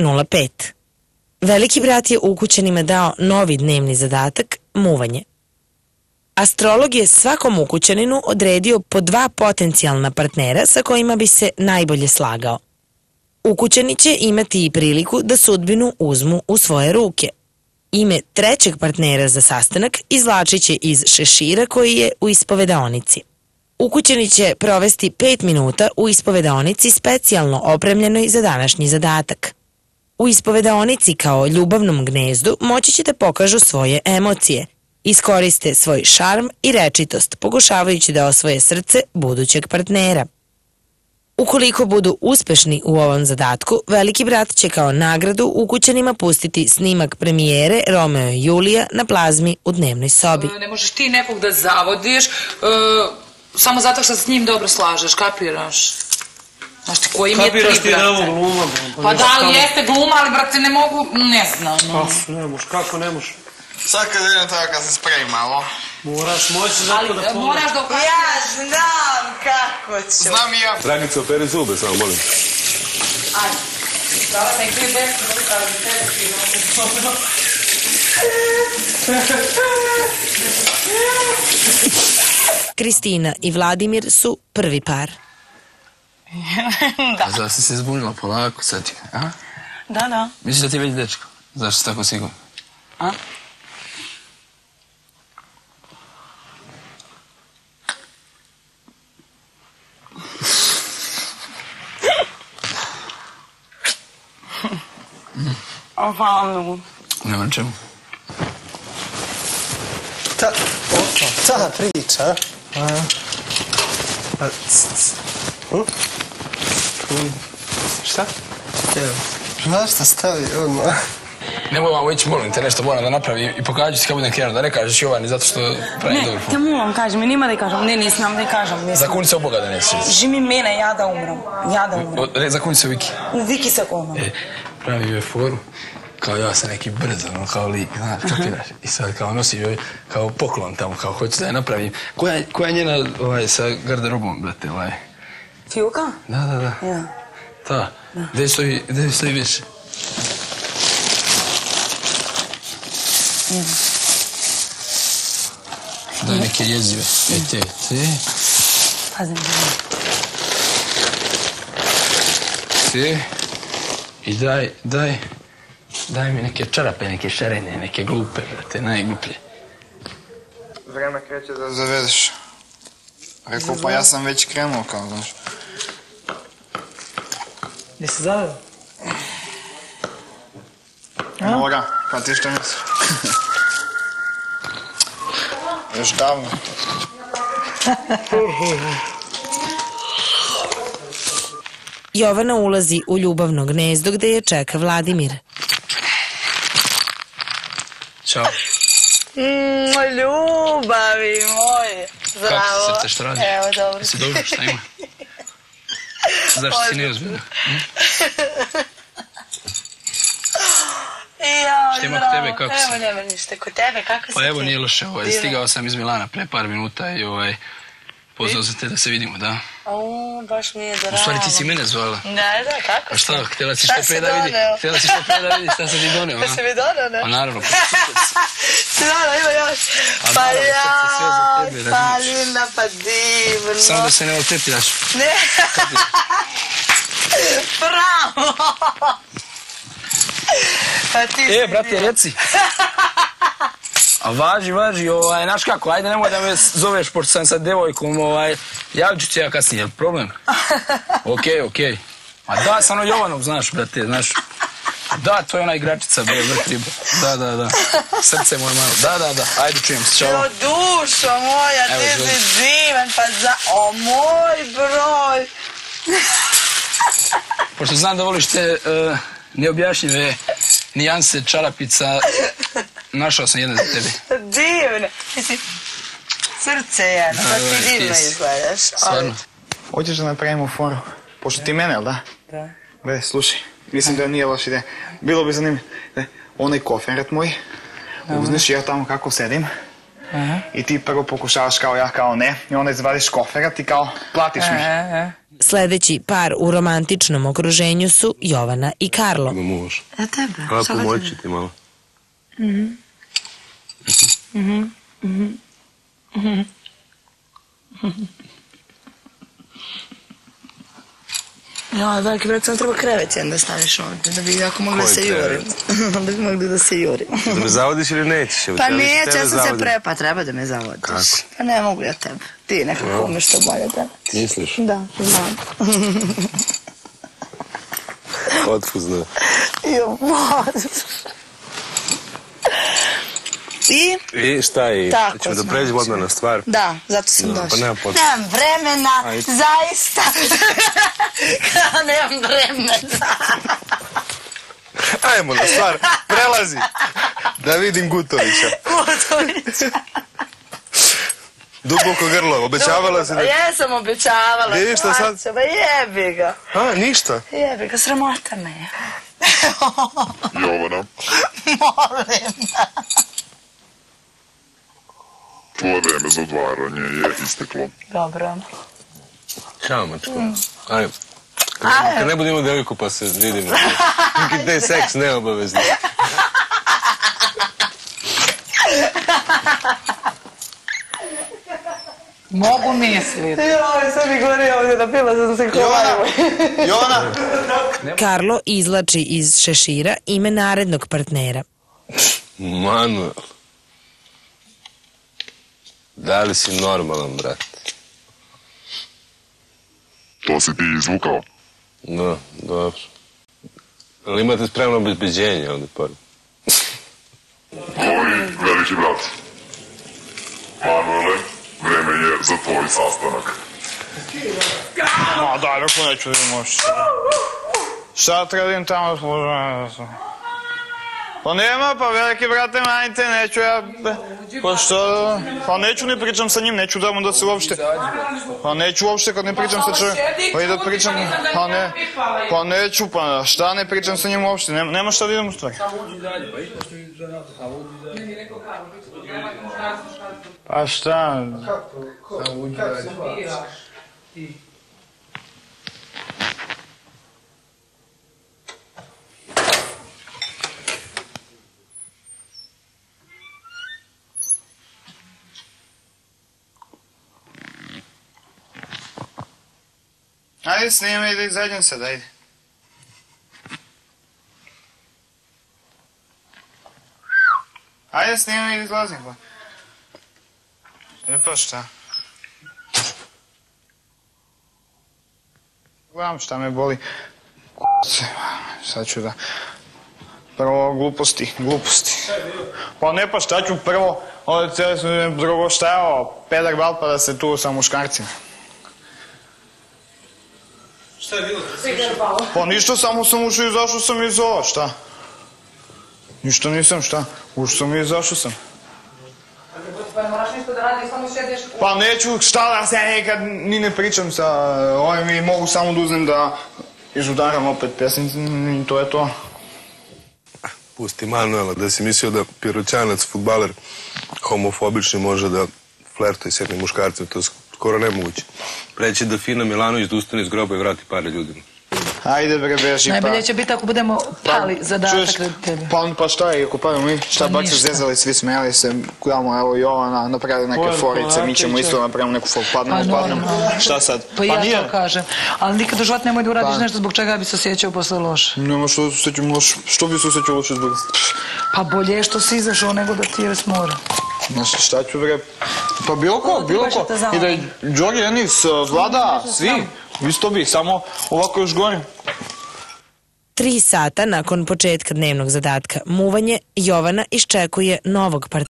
05. Veliki brat je ukućanima dao novi dnevni zadatak – muvanje. Astrolog je svakom ukućaninu odredio po dva potencijalna partnera sa kojima bi se najbolje slagao. Ukućani će imati i priliku da sudbinu uzmu u svoje ruke. Ime trećeg partnera za sastanak izvlačit će iz šešira koji je u ispovedaonici. Ukućani će provesti 5 minuta u ispovedaonici specijalno opremljenoj za današnji zadatak. U ispovedaonici kao ljubavnom gnezdu moći ćete pokažu svoje emocije, iskoriste svoj šarm i rečitost pokušavajući da osvoje srce budućeg partnera. Ukoliko budu uspešni u ovom zadatku, Veliki brat će kao nagradu ukućanima pustiti snimak premijere Romeo i Julija na plazmi u dnevnoj sobi. Ne možeš ti nekog da zavodiš e, samo zato što se s njim dobro slažeš, kapiraš? Znaš ti koji mi je tri, Kapiraš ti da je ovo brate? gluma? Pa da li jeste gluma, ali brate ne mogu, ne znam. no. Ne moš, kako ne moš? Sad kad idem treba kad se spremi malo. Moraš moći Ali zato da e, moraš da ukažeš. Ja znam kako ću. Znam i ja. Dragica, operi zube samo, molim. Ajde. Prava nek ti bez, ali tebe Kristina i Vladimir su prvi par. A zašto si se zbunila polako sad ti? A? Da, da. Misliš da ti je već dečko? Zašto si tako sigurno? A? O, hvala mnogo. Nema na čemu. Ta, ta priča. A, a, c, c. Hm? Šta? Evo. Zašto stavi odmah? Nemoj vam ići, molim te, nešto moram da napravim i pokažu si kad budem krenuo, da ne kažeš Jovani zato što pravim Ne, dobro te moram kažem, nima da kažem, ne, nisam da kažem, nisam. Zakuni se u Boga da nesi. Žimi mene, ja da umrem, ja da umrem. Zakuni se u Viki. U Viki se koma. E, pravi joj foru, kao ja sam neki brz, ono, kao lik, znaš, kapiraš. I sad kao nosi joj kao poklon tamo, kao hoću da je napravim. Koja, koja je njena, ovaj, sa garderobom, brate, ovaj? Филка? Да, да, да. Yeah. Та, да. Дей стои, дей стои виж. Yeah. Дай neke jezve. Yeah. Ete, ete. Pazim. Ti. I daj, daj. Daj mi neke čarape, neke šarene, neke glupe, brate, najgluplje. Време kreće da zavedeš. Rekao, pa ja sam već krenuo, kao, znaš. Jesi zaveo? Mora, pa ti što misliš? Još davno. Jovana ulazi u ljubavno gnezdo gde je čeka Vladimir. Ćao. Mm, ljubavi moje. Zdravo. Kako srce, što radiš? Evo, dobro. Jesi dobro, šta ima? Zašto si neozbiljna? hm? Ja, Šta ima kod tebe, kako Evo, si? nema ništa. Kod tebe, kako si Pa evo nije loše, ovaj, stigao sam iz Milana pre par minuta i ovaj, pozvao sam te da se vidimo, da. O, baš mi je drago. U stvari ti si mene zvala. Da, da, kako A si? šta, htjela si što pre da vidi, htjela si što pre da vidi šta sam ti doneo, Šta a? si mi doneo, ne? Pa naravno, pa Si doneo, ima još. A Pa naravno, ja, za. Palina, pa divno. samo da se ne otepiraš. Ne. Bravo. Pa ti E, brate, reci. A važi, važi, ovaj, znaš kako, ajde nemoj da me zoveš, pošto sam sa devojkom, ovaj, javit ću ti ja kasnije, jel problem? Okej, okej. A da, sa ono Jovanom, znaš, brate, znaš. Da, to je ona igračica, bre, riba. Da, da, da. Srce moje malo. Da, da, da. Ajde, čujem se, čao. Dušo moja, Evo, ti si divan, pa za... O, moj broj. Pošto znam da voliš te uh, neobjašnjive nijanse čarapica, našao sam jedne za tebe. Divne. Mislim, Srce je, pa ti ti divno izgledaš. Stvarno. Hoćeš da napravimo foru? Pošto ti mene, jel da? Da. Bre, slušaj, mislim da nije loša ideja. Bilo bi zanimljivo. E, Onaj koferat moj, uzneš ja tamo kako sedim, i ti prvo pokušavaš kao ja kao ne i onda izvadiš kofera ti kao platiš mi. Sledeći par u romantičnom okruženju su Jovana i Karlo. Da muž. Ja tebe. Hvala Da pomoći ti malo. Ja, veliki brat, sam treba krevet jedan da staviš ovdje, da bi ako mogli da se jurim. da bi mogli da se jurim. Da me zavodiš ili nećeš? Pa tebe ja sam se pre, pa treba da me zavodiš. Kako? Pa ne mogu ja tebe. Ti nekako umeš to bolje da. Misliš? Da, znam. Otko zna. Jo, Bože. I? I šta je? Tako, Ćemo da pređemo odmah na stvar. Da, zato sam pa došla. nema potrebe. Nemam vremena, Ajde. zaista. Kao nemam vremena. Ajmo na stvar. Prelazi. Da vidim Gutovića. Gutović. Duboko grlo. Obećavala si da... Jesam obećavala. Vidiš šta sad? Ma jebi ga. A, ništa. Jebi ga, sramota me je. Jovana, Molim. Tvoje vreme za odvaranje je isteklo. Dobro. Ćao, mačko. Ajde. Kad, kad ne budemo devojku pa se vidimo. Neki taj seks neobavezni. Mogu misliti. Joj, sad mi gori ovdje, napila sam se Jovana! Jovana! Karlo izlači iz šešira ime narednog partnera. Manuel. Da li si normalan, brat? To si ti izvukao. No, dobro. Ali imate spremno obezbeđenje ovde pored? Govori veliki brat. Manuele, vreme je za tvoj sastanak. Ma daj, ako neću da možeš. Šta treba da idem tamo da služam? Pa nema, pa veliki brate, majte, neću ja... Pa što? Pa neću ne pričam sa njim, neću da mu da se uopšte... Pa neću uopšte kad ne pričam sa čovjekom. Pa i da pričam... Pa ne... Pa neću, pa šta ne pričam sa njim uopšte, nema, nema šta da idem u stvari. Pa šta? Ajde snimaj da izađem sad, ajde. Ajde snimaj da izlazim pa. E pa šta? Gledam šta me boli. K***ce, Sad ću da... Prvo gluposti, gluposti. Pa ne pa šta ću prvo, ovdje cijeli sam drugo šta je ovo, pedar bal pa da se tu sa muškarcima. Šta je bilo? Pa ništa, samo sam ušao i izašao sam iz ova, šta? Ništa nisam, šta? Ušao sam i izašao sam. Pa ne moraš ništa da radiš, samo Pa neću, šta da se ja nikad ni ne pričam sa ovim i mogu samo da uzmem da izudaram opet pesnicu i to je to. Pusti Manuela, da si mislio da piroćanac, futbaler, homofobični može da flertuje s jednim muškarcem, to je skoro nemoguće. Preći da Fina Milanović da ustane iz groba i vrati pare ljudima. Ajde bre, beži pa. Najbolje će biti ako budemo pali čuješ, zadatak od tebe. Pa, pa šta je, ako padamo mi, šta Pa ništa. zezali, svi smijali se, kujamo, evo Jovana, napravili neke forice, mi ćemo isto napravimo neku for, Pa padnemo, padnemo, normalno. šta sad? Pa, ja nije. to kažem. Ali nikad u životu nemoj da uradiš Pa. nešto zbog čega bi se osjećao posle loše. Nema što se osjećam loš, što bi se osjećao loše zbog... Pa bolje je što si izašao nego da ti je smora. Znaš šta ću bre, pa bilo ko, bilo ko, i da je Đorđe Enis, Vlada, svi, isto bi, samo ovako još gore. Tri sata nakon početka dnevnog zadatka muvanje, Jovana iščekuje novog partnera.